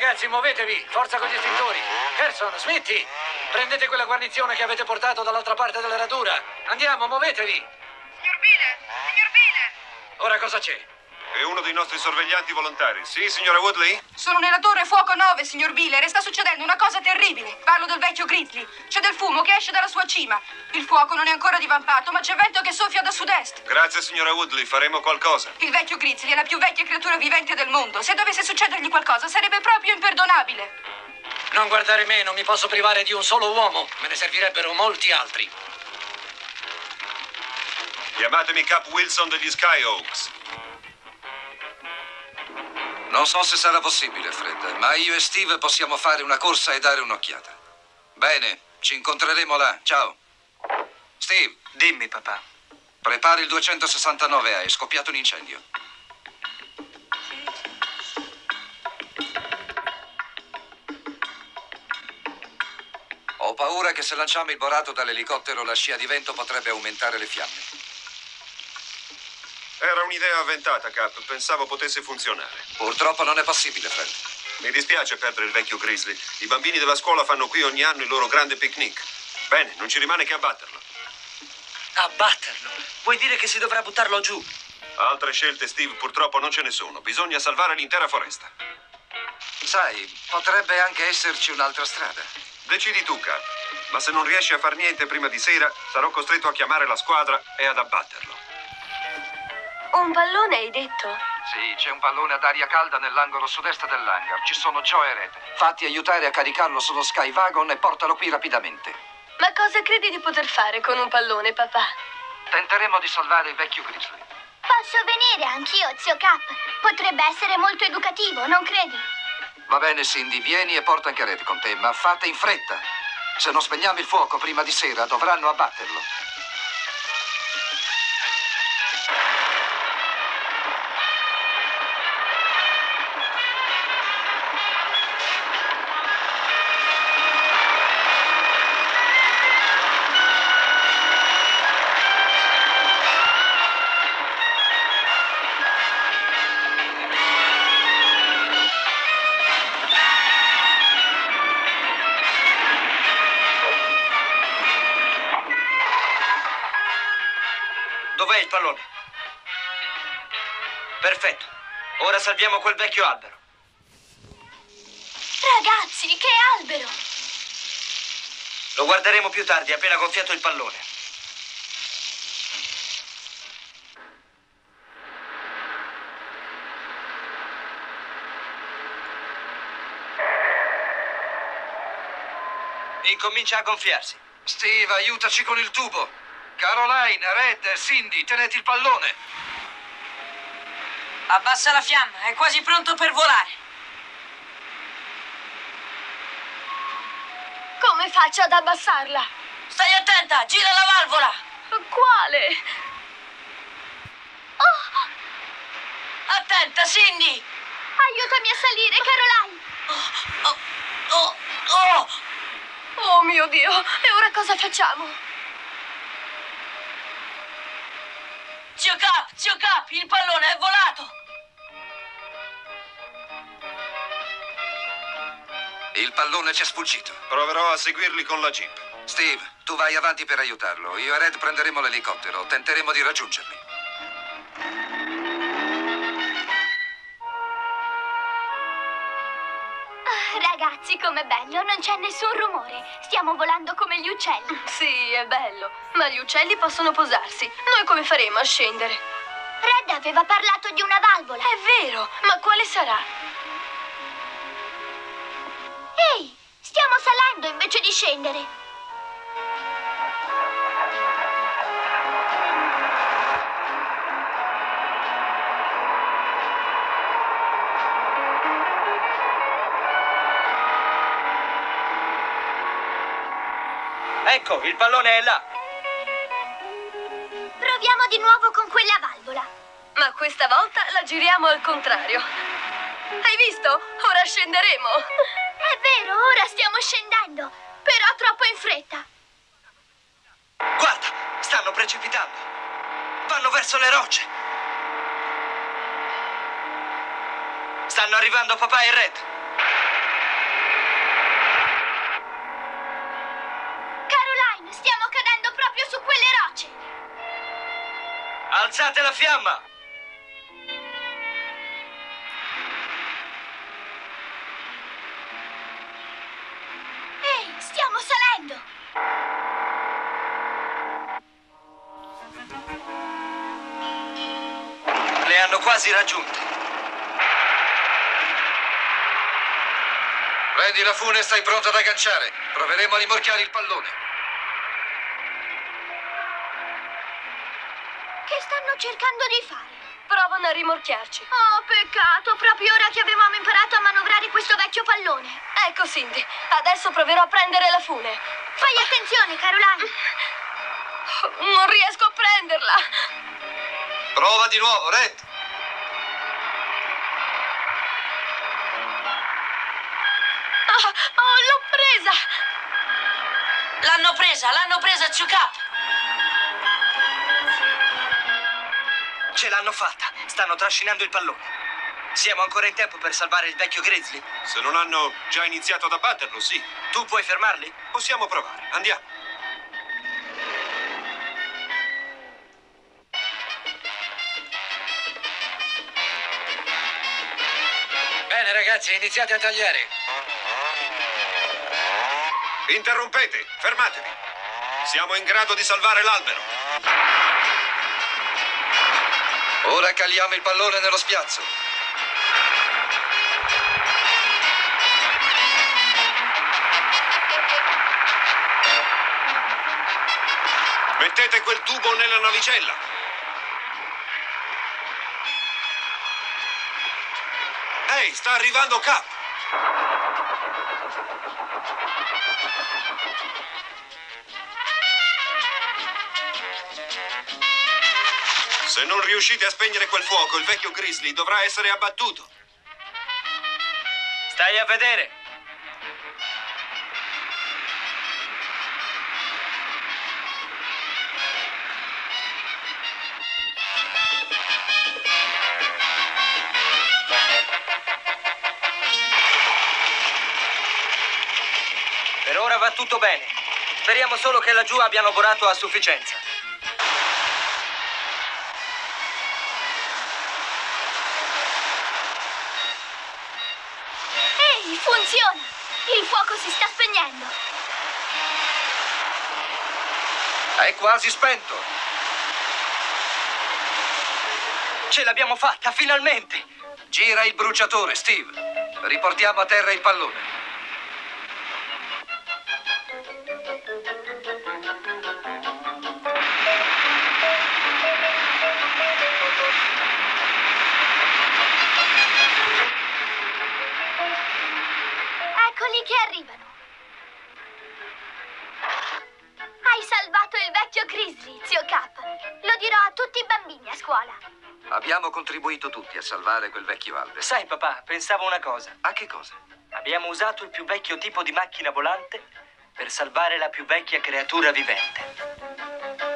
ragazzi, muovetevi! Forza con gli estintori! Gerson, smetti! Prendete quella guarnizione che avete portato dall'altra parte della radura! Andiamo, muovetevi! Signor Bile! Signor Bile! Ora cosa c'è? È uno dei nostri sorveglianti volontari. Sì, signora Woodley? Sono nella torre fuoco 9, signor Biller, e sta succedendo una cosa terribile. Parlo del vecchio Grizzly. C'è del fumo che esce dalla sua cima. Il fuoco non è ancora divampato, ma c'è vento che soffia da sud-est. Grazie, signora Woodley. Faremo qualcosa. Il vecchio Grizzly è la più vecchia creatura vivente del mondo. Se dovesse succedergli qualcosa, sarebbe proprio imperdonabile. Non guardare me, non mi posso privare di un solo uomo. Me ne servirebbero molti altri. Chiamatemi Cap Wilson degli Skyhawks. Non so se sarà possibile, Fred, ma io e Steve possiamo fare una corsa e dare un'occhiata. Bene, ci incontreremo là. Ciao. Steve, Dimmi, papà. prepari il 269A, è scoppiato un incendio. Ho paura che se lanciamo il borato dall'elicottero la scia di vento potrebbe aumentare le fiamme. Era un'idea avventata, Cap. Pensavo potesse funzionare. Purtroppo non è possibile, Fred. Mi dispiace perdere il vecchio Grizzly. I bambini della scuola fanno qui ogni anno il loro grande picnic. Bene, non ci rimane che abbatterlo. Abbatterlo? Vuoi dire che si dovrà buttarlo giù? Altre scelte, Steve, purtroppo non ce ne sono. Bisogna salvare l'intera foresta. Sai, potrebbe anche esserci un'altra strada. Decidi tu, Cap. Ma se non riesci a far niente prima di sera, sarò costretto a chiamare la squadra e ad abbatterlo. Un pallone hai detto? Sì, c'è un pallone ad aria calda nell'angolo sud-est dell'hangar. Ci sono Joe e Red. Fatti aiutare a caricarlo sullo Skywagon e portalo qui rapidamente. Ma cosa credi di poter fare con un pallone, papà? Tenteremo di salvare il vecchio Grizzly. Posso venire anch'io, zio Cap? Potrebbe essere molto educativo, non credi? Va bene, Cindy, vieni e porta anche Red con te, ma fate in fretta. Se non spegniamo il fuoco prima di sera, dovranno abbatterlo. Il pallone? Perfetto. Ora salviamo quel vecchio albero. Ragazzi, che albero! Lo guarderemo più tardi, appena gonfiato il pallone. Incomincia a gonfiarsi. Steve, aiutaci con il tubo. Caroline, Red, Cindy, tenete il pallone. Abbassa la fiamma, è quasi pronto per volare. Come faccio ad abbassarla? Stai attenta, gira la valvola. Quale? Attenta, Cindy. Aiutami a salire, Caroline! Oh, oh, oh. Oh mio Dio! E ora cosa facciamo? Zio Cap, zio Cap, il pallone è volato. Il pallone ci è sfuggito. Proverò a seguirli con la jeep. Steve, tu vai avanti per aiutarlo. Io e Red prenderemo l'elicottero. Tenteremo di raggiungerli. Ragazzi, com'è bello, non c'è nessun rumore. Stiamo volando come gli uccelli. Sì, è bello. Ma gli uccelli possono posarsi. Noi come faremo a scendere? Red aveva parlato di una valvola. È vero, ma quale sarà? Ehi, stiamo salendo invece di scendere. Ecco, il pallone è là. Proviamo di nuovo con quella valvola. Ma questa volta la giriamo al contrario. Hai visto? Ora scenderemo. È vero, ora stiamo scendendo, però troppo in fretta. Guarda, stanno precipitando. Vanno verso le rocce. Stanno arrivando papà e Red. Alzate la fiamma! Ehi, stiamo salendo! Le hanno quasi raggiunte. Prendi la fune e stai pronto ad agganciare. Proveremo a rimorchiare il pallone. Cercando di fare? Provano a rimorchiarci. Oh, peccato, proprio ora che avevamo imparato a manovrare questo vecchio pallone. Ecco, Cindy. Adesso proverò a prendere la fune. Fai attenzione, Caroline. Non riesco a prenderla. Prova di nuovo, Red. Ah, oh, l'ho presa. L'hanno presa, l'hanno presa, Zucap! Ce l'hanno fatta. Stanno trascinando il pallone. Siamo ancora in tempo per salvare il vecchio Grizzly. Se non hanno già iniziato ad abbatterlo, sì. Tu puoi fermarli? Possiamo provare. Andiamo. Bene, ragazzi, iniziate a tagliare. Interrompete, fermatevi. Siamo in grado di salvare l'albero. Ora caliamo il pallone nello spiazzo. Mettete quel tubo nella navicella. Ehi, sta arrivando Cap. Se non riuscite a spegnere quel fuoco, il vecchio Grizzly dovrà essere abbattuto. Stai a vedere. Per ora va tutto bene. Speriamo solo che laggiù abbiano borato a sufficienza. Ehi, funziona! Il fuoco si sta spegnendo. È quasi spento. Ce l'abbiamo fatta, finalmente! Gira il bruciatore, Steve. Riportiamo a terra il pallone. Eccoli che arrivano. Hai salvato il vecchio Grizzly, zio Cap. Lo dirò a tutti i bambini a scuola. Abbiamo contribuito tutti a salvare quel vecchio albero. Sai, papà, pensavo una cosa. A che cosa? Abbiamo usato il più vecchio tipo di macchina volante per salvare la più vecchia creatura vivente.